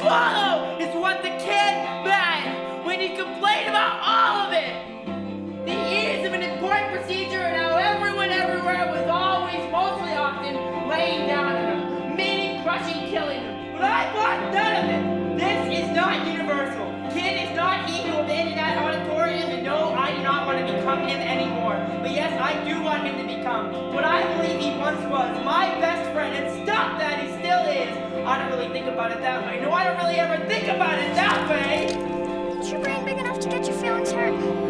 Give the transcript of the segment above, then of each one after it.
swallow is what the kid meant when he complained about all of it. The ease of an important procedure and how everyone everywhere was always, mostly often, laying down on him, meaning, crushing, killing him. But I want none of it. This is not universal. Kid is not he who abandoned that auditorium, and no, I do not want to become him anymore. But yes, I do want him to become what I believe he once was, my best think about it that way. No, I don't really ever think about it that way. Is your brain big enough to get your feelings hurt?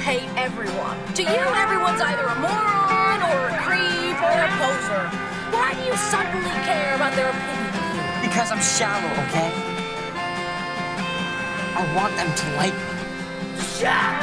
Hate everyone. To you, everyone's either a moron or a creep or a poser. Why do you suddenly care about their opinion of you? Because I'm shallow, okay? I want them to like me. Shut!